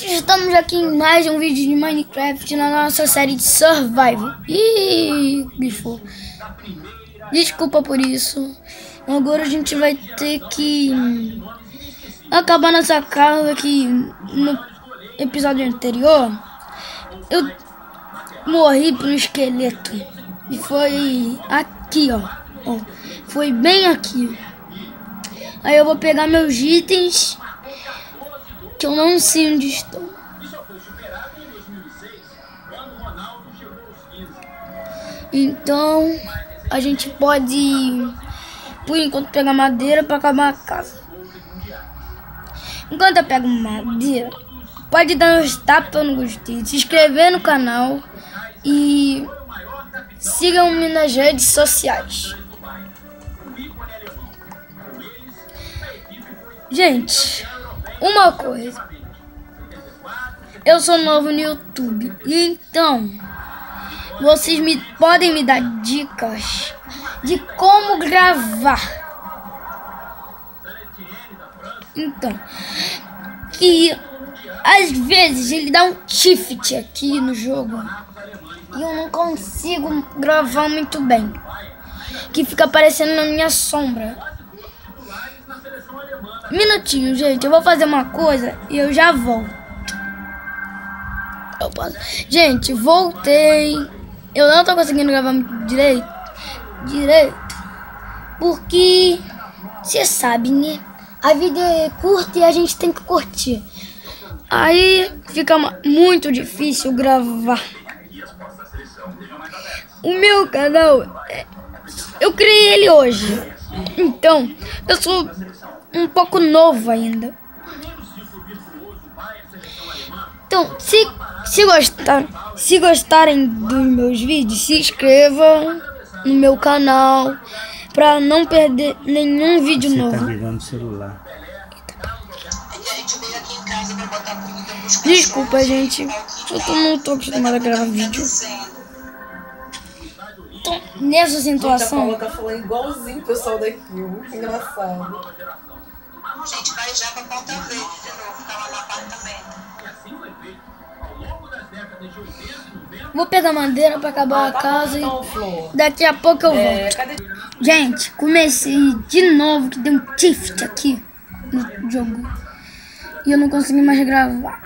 Estamos aqui em mais um vídeo de Minecraft na nossa série de Survival. Ih, bicho. Desculpa por isso. Agora a gente vai ter que acabar nessa casa aqui no episódio anterior. Eu morri pro esqueleto. E foi aqui, ó. Foi bem aqui. Aí eu vou pegar meus itens que eu não sei onde estão. Então, a gente pode, por enquanto, pegar madeira para acabar a casa. Enquanto eu pego madeira, pode dar uns tapas no gostei, se inscrever no canal e sigam-me nas redes sociais. Gente, uma coisa. Eu sou novo no YouTube, então vocês me podem me dar dicas de como gravar. Então, que às vezes ele dá um shift aqui no jogo e eu não consigo gravar muito bem. Que fica aparecendo na minha sombra. Minutinho, gente. Eu vou fazer uma coisa e eu já volto. Gente, voltei. Eu não tô conseguindo gravar direito. Direito. Porque... Você sabe, né? A vida é curta e a gente tem que curtir. Aí fica muito difícil gravar. O meu canal, é, eu criei ele hoje. Então, eu sou um pouco novo ainda. Então, se, se, gostar, se gostarem dos meus vídeos, se inscrevam no meu canal para não perder nenhum vídeo Você novo. tá ligando o celular. Desculpa, gente. Eu tô, não tô acostumada a gravar vídeo. Então, nessa a situação, Paula tá falando igualzinho o pessoal daqui. Muito engraçado. Gente, vai já pra Ponta Verde de novo, tá lá no apartamento. vou pegar madeira para acabar a casa Então, e Flor. daqui a pouco eu É, volto. Gente, comecei de novo que deu um tilt aqui no jogo. E eu não consegui mais gravar.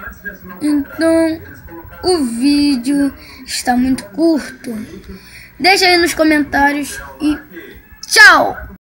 Então, o vídeo está muito curto. Deixa aí nos comentários e tchau!